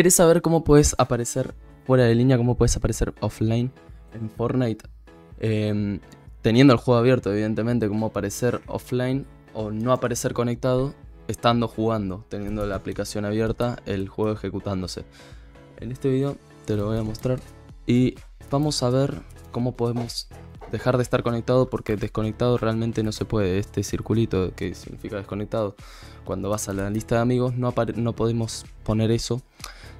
¿Querés saber cómo puedes aparecer fuera de línea, cómo puedes aparecer offline en Fortnite? Em, teniendo el juego abierto, evidentemente, cómo aparecer offline o no aparecer conectado estando jugando, teniendo la aplicación abierta, el juego ejecutándose. En este video te lo voy a mostrar y vamos a ver cómo podemos dejar de estar conectado porque desconectado realmente no se puede. Este circulito que significa desconectado, cuando vas a la lista de amigos no, no podemos poner eso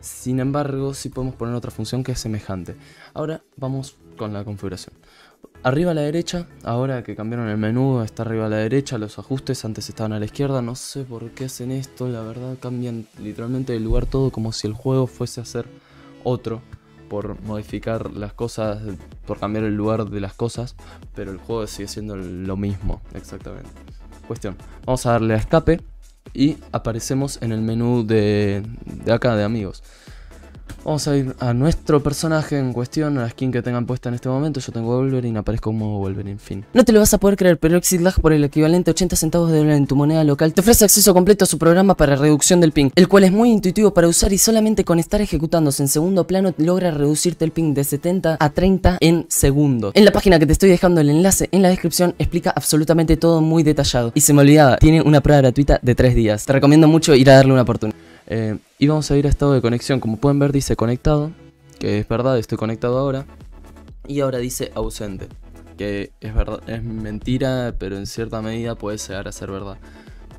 sin embargo, sí podemos poner otra función que es semejante. Ahora vamos con la configuración. Arriba a la derecha, ahora que cambiaron el menú, está arriba a la derecha, los ajustes antes estaban a la izquierda, no sé por qué hacen esto, la verdad cambian literalmente el lugar todo como si el juego fuese a ser otro por modificar las cosas, por cambiar el lugar de las cosas, pero el juego sigue siendo lo mismo, exactamente. Cuestión, vamos a darle a escape y aparecemos en el menú de, de acá de amigos. Vamos a ir a nuestro personaje en cuestión, a la skin que tengan puesta en este momento. Yo tengo Wolverine, aparezco como Wolverine, en fin. No te lo vas a poder creer, pero Exit por el equivalente a 80 centavos de dólar en tu moneda local te ofrece acceso completo a su programa para reducción del ping, el cual es muy intuitivo para usar y solamente con estar ejecutándose en segundo plano logra reducirte el ping de 70 a 30 en segundo. En la página que te estoy dejando el enlace en la descripción explica absolutamente todo muy detallado. Y se me olvidaba, tiene una prueba gratuita de 3 días. Te recomiendo mucho ir a darle una oportunidad. Eh, y vamos a ir a estado de conexión. Como pueden ver dice conectado, que es verdad, estoy conectado ahora. Y ahora dice ausente, que es verdad, es mentira, pero en cierta medida puede llegar a ser verdad.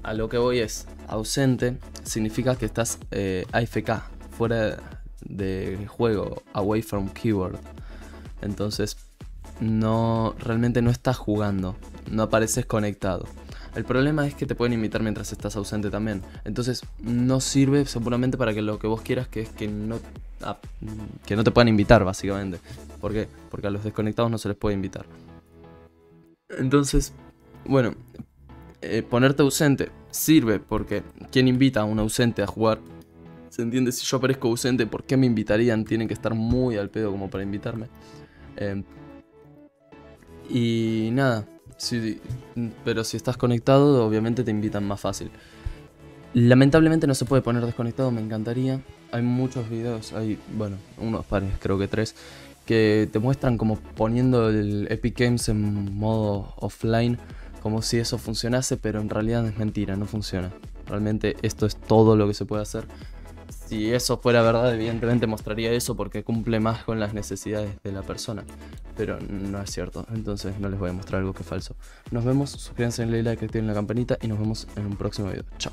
A lo que voy es, ausente significa que estás eh, AFK, fuera de juego, away from keyboard. Entonces, no, realmente no estás jugando, no apareces conectado. El problema es que te pueden invitar mientras estás ausente también. Entonces no sirve seguramente para que lo que vos quieras que es que no, ah, que no te puedan invitar básicamente. ¿Por qué? Porque a los desconectados no se les puede invitar. Entonces, bueno, eh, ponerte ausente sirve porque ¿quién invita a un ausente a jugar? ¿Se entiende? Si yo aparezco ausente, ¿por qué me invitarían? Tienen que estar muy al pedo como para invitarme. Eh, y nada, Sí, pero si estás conectado, obviamente te invitan más fácil. Lamentablemente no se puede poner desconectado, me encantaría. Hay muchos videos, hay, bueno, unos pares, creo que tres, que te muestran como poniendo el Epic Games en modo offline, como si eso funcionase, pero en realidad es mentira, no funciona. Realmente esto es todo lo que se puede hacer si eso fuera verdad, evidentemente mostraría eso porque cumple más con las necesidades de la persona. Pero no es cierto, entonces no les voy a mostrar algo que es falso. Nos vemos, suscríbanse en la like, activen la campanita y nos vemos en un próximo video. Chao.